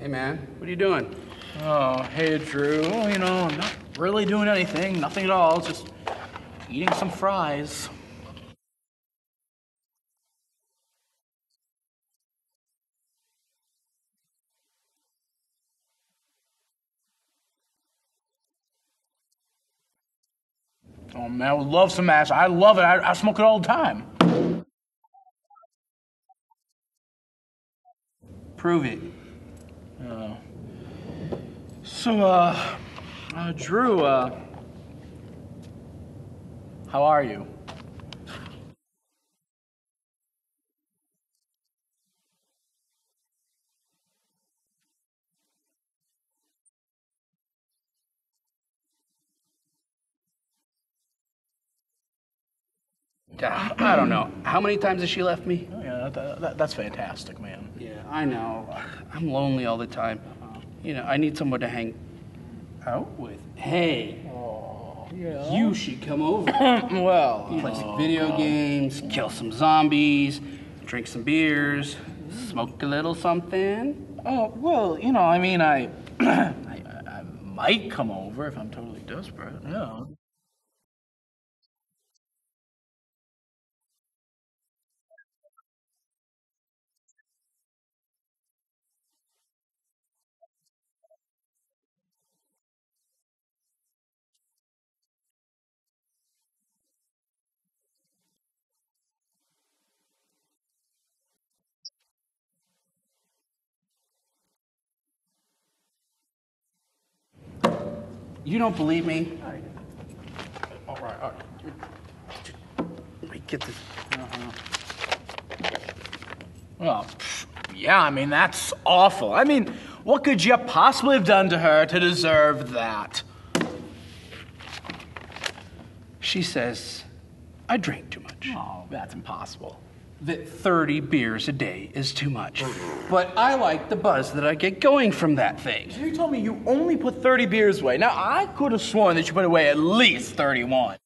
Hey, man, what are you doing? Oh, hey, Drew. Oh, you know, I'm not really doing anything, nothing at all, just eating some fries. Oh man, I would love some ash. I love it. I, I smoke it all the time. Prove it. So, uh, uh Drew, uh, how are you? I don't know. How many times has she left me? Oh, that, that, that's fantastic, man. Yeah, I know. I'm lonely all the time. You know, I need someone to hang out with. Hey, Yeah. you should come over. well, Play some video games, kill some zombies, drink some beers, smoke a little something. oh, well, you know, I mean, I, I, I, I might come over if I'm totally desperate. Yeah. You don't believe me? All right. All right. Let me get this. Uh-huh. Well, yeah, I mean, that's awful. I mean, what could you possibly have done to her to deserve that? She says, I drink too much. Oh, that's impossible. That 30 beers a day is too much. But I like the buzz that I get going from that thing. You told me you only put 30 beers away. Now, I could have sworn that you put away at least 31.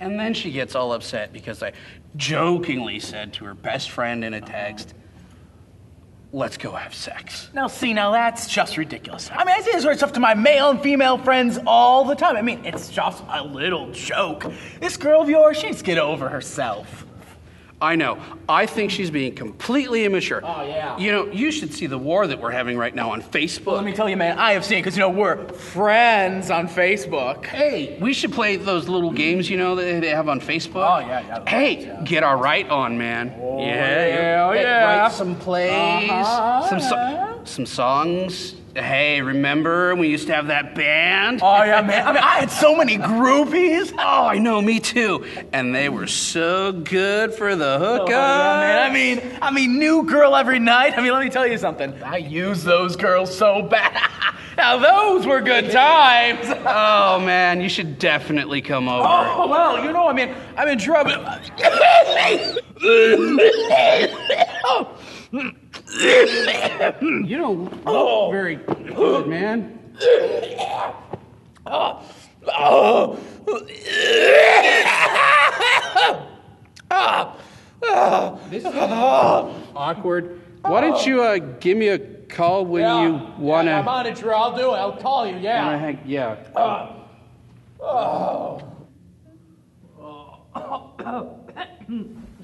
And then she gets all upset because I jokingly said to her best friend in a text, let's go have sex. Now, see, now that's just ridiculous. I mean, I say this sort of stuff to my male and female friends all the time. I mean, it's just a little joke. This girl of yours, she needs to get over herself. I know. I think she's being completely immature. Oh, yeah. You know, you should see the war that we're having right now on Facebook. Let me tell you, man, I have seen, because, you know, we're friends on Facebook. Hey, we should play those little games, you know, that they have on Facebook. Oh, yeah, yeah, Hey, ones, yeah. get our right on, man. Oh, yeah, yeah, yeah. Write some plays, Uh-huh, some so- some songs. Hey, remember we used to have that band? Oh, yeah, man. I mean, I had so many groupies. Oh, I know, me too. And they were so good for the hookup. Oh, yeah, man. I mean, I mean, new girl every night. I mean, let me tell you something. I use those girls so bad. now, those were good times. Oh man, you should definitely come over. Oh, well, you know, I mean, I'm in trouble. Oh you don't look oh. very good, man. This is awkward. Why don't you uh, give me a call when yeah. you want to? Yeah, I'm on it, sure. I'll do it. I'll call you. Yeah. Hang, yeah. Uh. oh.